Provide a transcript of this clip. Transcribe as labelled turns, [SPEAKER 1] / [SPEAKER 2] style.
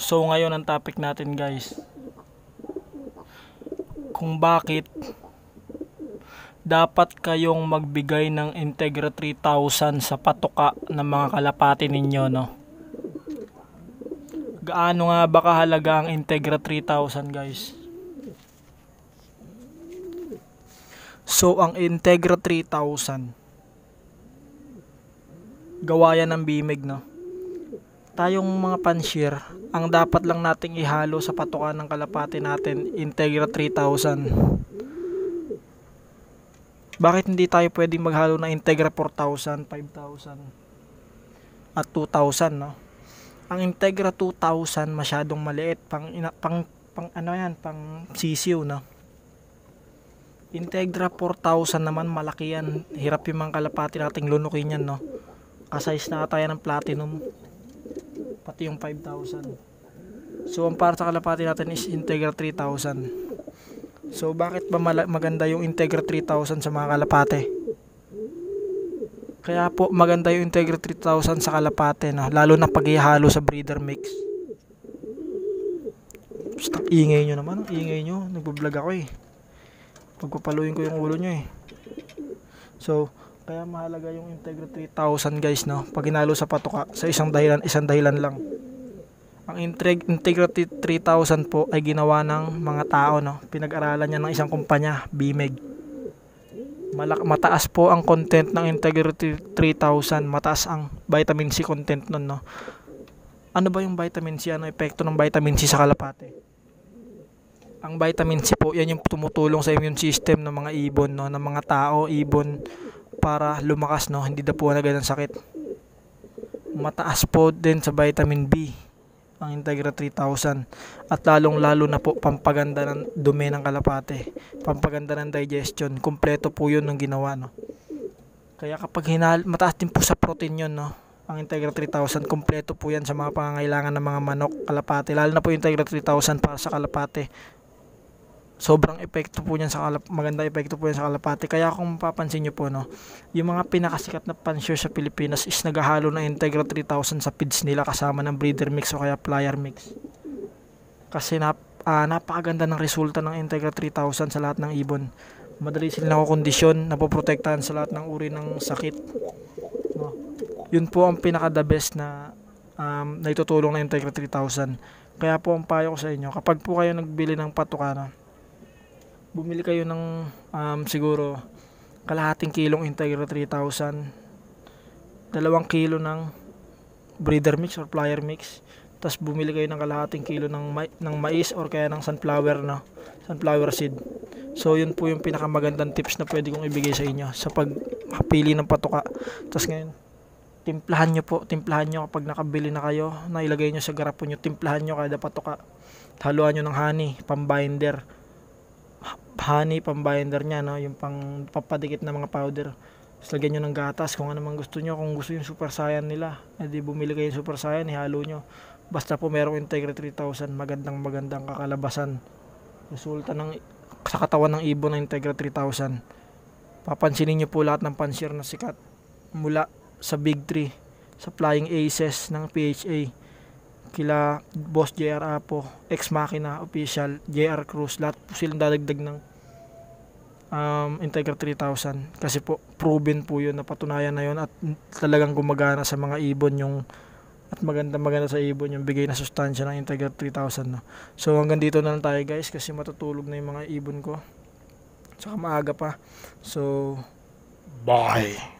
[SPEAKER 1] So ngayon ang topic natin guys. Kung bakit dapat kayong magbigay ng Integra 3000 sa patuka ng mga kalapati ninyo no. Gaano nga ba kahalaga ang Integra 3000 guys? So ang Integra 3000 gawa yan ng bimig no tayong mga panshir, ang dapat lang nating ihalo sa patukan ng kalapati natin, Integra 3000. Bakit hindi tayo pwedeng maghalo ng Integra 4000, 5000, at 2000, no? Ang Integra 2000 masyadong maliit, pang, ina, pang, pang ano yan, pang sisiw, no? Integra 4000 naman malaki yan. Hirap yung mga kalapati nating lunukin yan, no? Kasize na tayo ng platinum pati yung 5,000 so ang para sa kalapati natin is Integra 3,000 so bakit ba maganda yung Integra 3,000 sa mga kalapate? Kaya po maganda yung Integra 3000 sa kalapate no? lalo na pag ihalo sa breeder mix. Basta ingay nyo naman ingay nyo. Nagbablog ako eh. Pagpapaluin ko yung ulo nyo eh. So kaya mahalaga yung Integra 3000 guys no. Pag inalo sa patuka sa isang dahilan, isang dahilan lang. Ang Integra 3000 po ay ginawa ng mga tao no. Pinag-aralan niya ng isang kumpanya, BMEG. Malak mataas po ang content ng Integra 3000, mataas ang vitamin C content nun no. Ano ba yung vitamin C? Ano epekto ng vitamin C sa kalapate? Ang vitamin C po, yan yung tumutulong sa immune system ng mga ibon, no, ng mga tao, ibon, para lumakas no? Hindi po agad ng sakit. Mataas po din sa vitamin B ang Integra 3000 at lalong lalo na po pampaganda ng dumi ng kalapate pampaganda ng digestion. Kumpleto po yun ng ginawa no? Kaya kapag hinal mataas din po sa protein yun no? Ang Integra 3000 kumpleto po yan sa mga pangangailangan ng mga manok kalapate. Lalo na po yung Integra 3000 para sa kalapate sobrang epekto po niyan sa kalap maganda epekto po yan sa kalapati. Kaya kung mapapansin niyo po no yung mga pinakasikat na pansure sa Pilipinas is naghahalo ng Integra 3000 sa feeds nila kasama ng breeder mix o kaya flyer mix. Kasi nap, uh, napakaganda ng resulta ng Integra 3000 sa lahat ng ibon. Madali sila nakokondisyon napoprotektahan sa lahat ng uri ng sakit no? yun po ang pinaka the best na um, naitutulong ng Integra 3000 kaya po ang payo ko sa inyo kapag po kayo nagbili ng patukana bumili kayo ng um, siguro kalahating kilong Integra 3000 dalawang kilo ng breeder mix or flyer mix tapos bumili kayo ng kalahating kilo ng, ma- ng mais or kaya ng sunflower no? Sunflower seed. So yun po yung pinakamagandang tips na pwede kong ibigay sa inyo sa pagpili ng patuka. Tapos ngayon timplahan nyo po timplahan nyo kapag nakabili na kayo na ilagay nyo sa garapo nyo timplahan nyo kada patuka. Haluan nyo ng honey pambinder honey pambinder niya no? Yung pang papadikit na mga powder. Tapos lagyan nyo ng gatas kung ano man gusto nyo. Kung gusto yung super saiyan nila edi bumili kayo super saiyan ihalo nyo. Basta po merong Integra 3000 magandang magandang kakalabasan. Resulta ng sa katawan ng ibon ng Integra 3000 papansinin nyo po lahat ng pansir na sikat. Mula sa big 3 sa flying aces ng PHA kila Boss JR Apo, Ex Machina Official, JR Cruz, lahat po silang dadagdag ng um, Integra 3000 kasi po proven po yun, napatunayan na yun at talagang gumagana sa mga ibon yung at maganda maganda sa ibon yung bigay na sustansya ng Integra 3000 no. So hanggang dito na lang tayo guys kasi matutulog na yung mga ibon ko. Saka maaga pa. So bye.